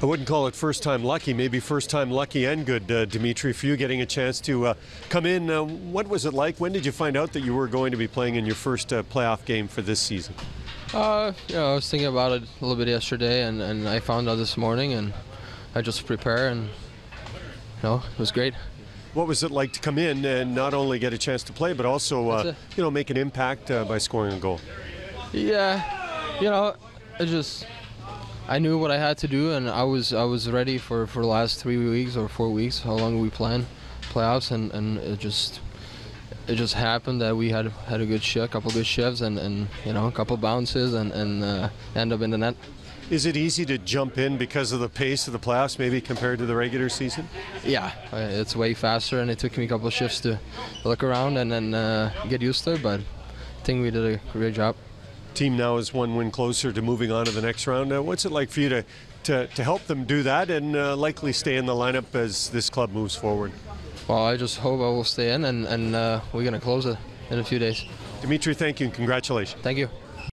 I wouldn't call it first time lucky, maybe first time lucky and good, uh, Dimitri, for you getting a chance to uh, come in. Uh, what was it like? When did you find out that you were going to be playing in your first uh, playoff game for this season? Uh, you know, I was thinking about it a little bit yesterday, and, and I found out this morning, and I just prepare, and you know, it was great. What was it like to come in and not only get a chance to play, but also, uh, you know, make an impact uh, by scoring a goal? Yeah, you know, it just I knew what I had to do, and I was I was ready for for the last three weeks or four weeks, how long we plan playoffs, and and it just it just happened that we had had a good shift, a couple good shifts, and and you know a couple bounces, and and uh, end up in the net. Is it easy to jump in because of the pace of the playoffs, maybe compared to the regular season? Yeah, uh, it's way faster, and it took me a couple of shifts to look around and then uh, get used to it, but I think we did a great job. Team now is one win closer to moving on to the next round. Uh, what's it like for you to, to, to help them do that and uh, likely stay in the lineup as this club moves forward? Well, I just hope I will stay in, and, and uh, we're going to close it in a few days. Dimitri, thank you and congratulations. Thank you.